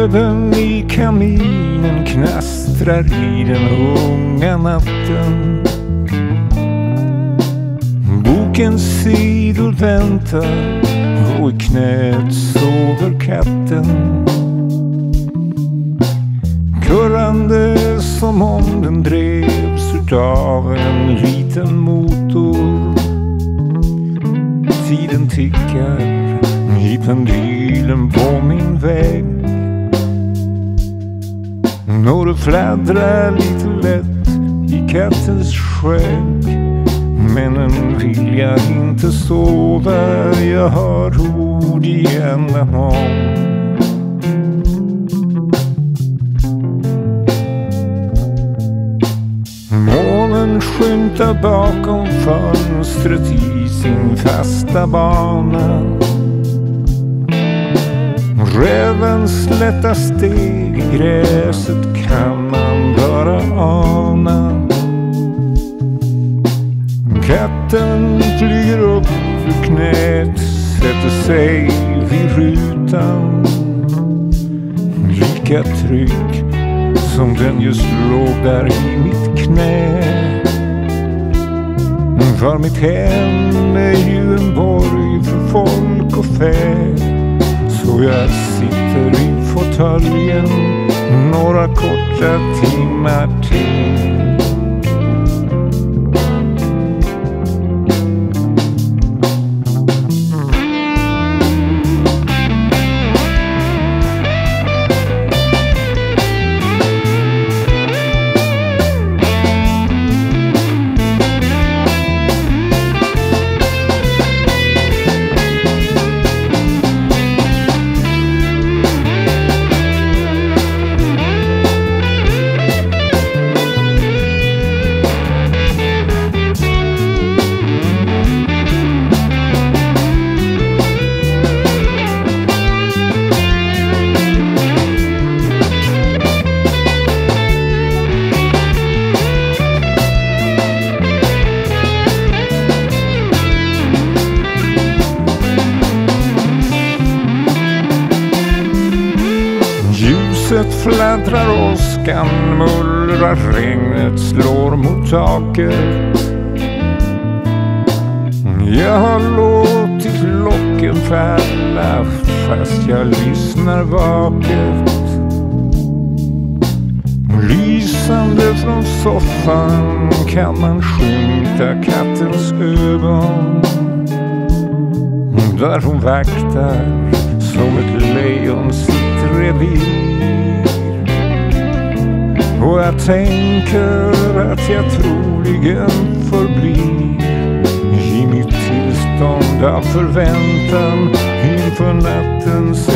löven i kaminen knastrar i den unga natten. Bokens sidor väntar och i knät sover katten. Kurrande som om den drevs utav en liten motor. Tiden tickar i pendylen på min väg. Når det fladdrar lite lätt i kattens skägg. Men än vill jag inte sova, jag har ord i ena hand. Månen skymtar bakom fönstret i sin fasta bana. Rävens lätta steg i gräset ana. Katten flyger upp ur knät, sätter sig vid rutan. Lika trygg som den just låg där i mitt knä. För mitt hem är ju en borg för folk och fä. Så jag sitter i fåtöljen några korta timmar till. Ljuset fladdrar åskan, mullrar regnet, slår mot taket. Jag har låtit locken falla fast jag lyssnar vaket. Lysande från soffan kan man skymta kattens ögon. Där hon vaktar som ett lejon sitt revir. Jag tänker att jag troligen förblir i mitt tillstånd av förväntan inför nattens